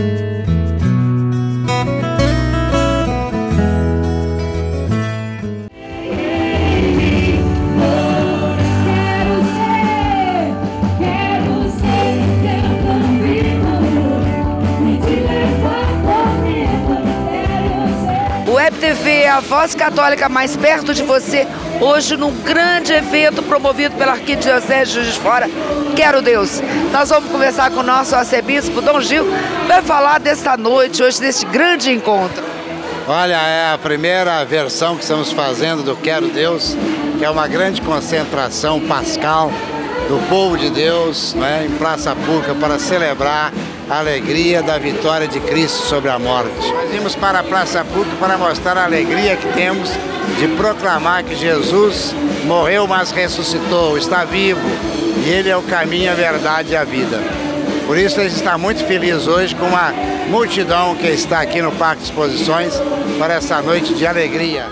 Thank you. TV a voz católica mais perto de você, hoje num grande evento promovido pela Arquidiocese de de Fora, Quero Deus. Nós vamos conversar com o nosso arcebispo, Dom Gil, vai falar desta noite, hoje, deste grande encontro. Olha, é a primeira versão que estamos fazendo do Quero Deus, que é uma grande concentração pascal do povo de Deus né, em Praça Pública para celebrar a alegria da vitória de Cristo sobre a morte. Nós vimos para a Praça Pública para mostrar a alegria que temos de proclamar que Jesus morreu, mas ressuscitou, está vivo e Ele é o caminho, a verdade e a vida. Por isso a gente está muito feliz hoje com a multidão que está aqui no Parque de Exposições para essa noite de alegria.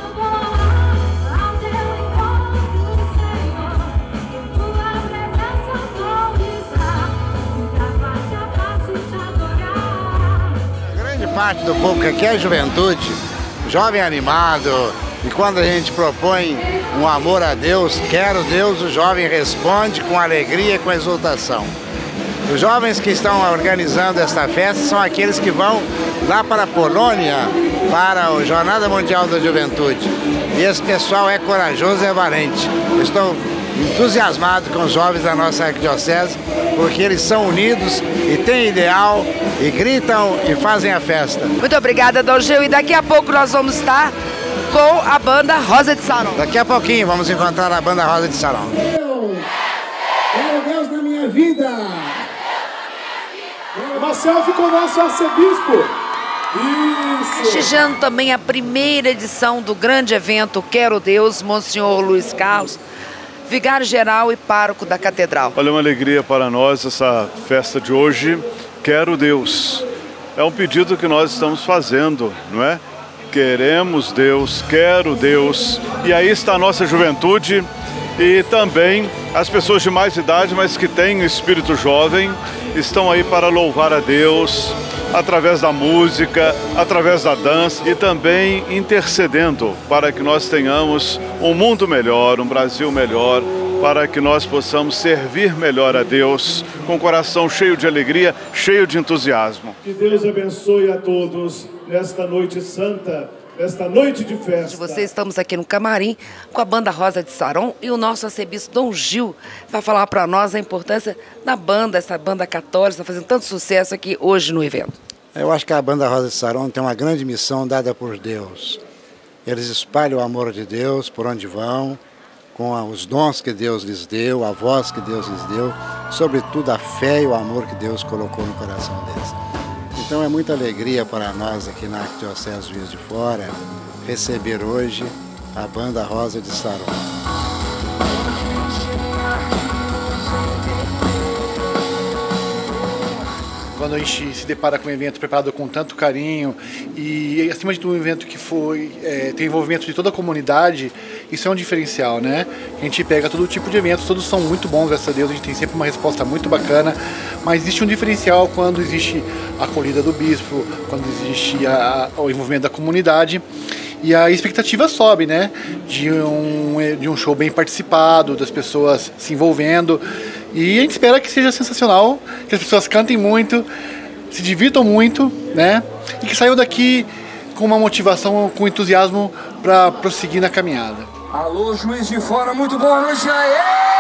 Parte do que aqui é a juventude, jovem animado, e quando a gente propõe um amor a Deus, quero Deus, o jovem responde com alegria e com exultação. Os jovens que estão organizando esta festa são aqueles que vão lá para a Polônia, para a Jornada Mundial da Juventude. E esse pessoal é corajoso e é valente. Estou entusiasmado com os jovens da nossa arquidiocese, porque eles são unidos e têm ideal e gritam e fazem a festa. Muito obrigada, Dom Gil. E daqui a pouco nós vamos estar com a banda Rosa de Sarão. Daqui a pouquinho vamos encontrar a banda Rosa de Sarão. Deus, quero Deus na minha vida. Uma selfie com o nosso arcebispo. Isso. Prestigiando também a primeira edição do grande evento Quero Deus, Monsenhor Luiz Carlos vigário-geral e pároco da Catedral. Olha, é uma alegria para nós essa festa de hoje. Quero Deus. É um pedido que nós estamos fazendo, não é? Queremos Deus, quero Deus. E aí está a nossa juventude e também as pessoas de mais idade, mas que têm espírito jovem, estão aí para louvar a Deus, através da música, através da dança e também intercedendo para que nós tenhamos um mundo melhor, um Brasil melhor, para que nós possamos servir melhor a Deus com o coração cheio de alegria, cheio de entusiasmo. Que Deus abençoe a todos nesta noite santa esta noite de festa. Vocês estamos aqui no camarim com a banda Rosa de Saron e o nosso arcebispo Dom Gil vai falar para nós a importância da banda, essa banda católica, está fazendo tanto sucesso aqui hoje no evento. Eu acho que a banda Rosa de Saron tem uma grande missão dada por Deus. Eles espalham o amor de Deus por onde vão, com os dons que Deus lhes deu, a voz que Deus lhes deu, sobretudo a fé e o amor que Deus colocou no coração deles. Então é muita alegria para nós aqui na Arquidiocese Juiz de Fora receber hoje a banda Rosa de Saron. Quando a gente se depara com um evento preparado com tanto carinho e acima de tudo um evento que foi é, tem envolvimento de toda a comunidade, isso é um diferencial, né? A gente pega todo tipo de eventos, todos são muito bons, graças a Deus, a gente tem sempre uma resposta muito bacana, mas existe um diferencial quando existe a acolhida do bispo, quando existe a, o envolvimento da comunidade e a expectativa sobe, né? De um, de um show bem participado, das pessoas se envolvendo. E a gente espera que seja sensacional, que as pessoas cantem muito, se divirtam muito, né? E que saiam daqui com uma motivação, com entusiasmo para prosseguir na caminhada. Alô, Juiz de Fora, muito boa noite. Aê!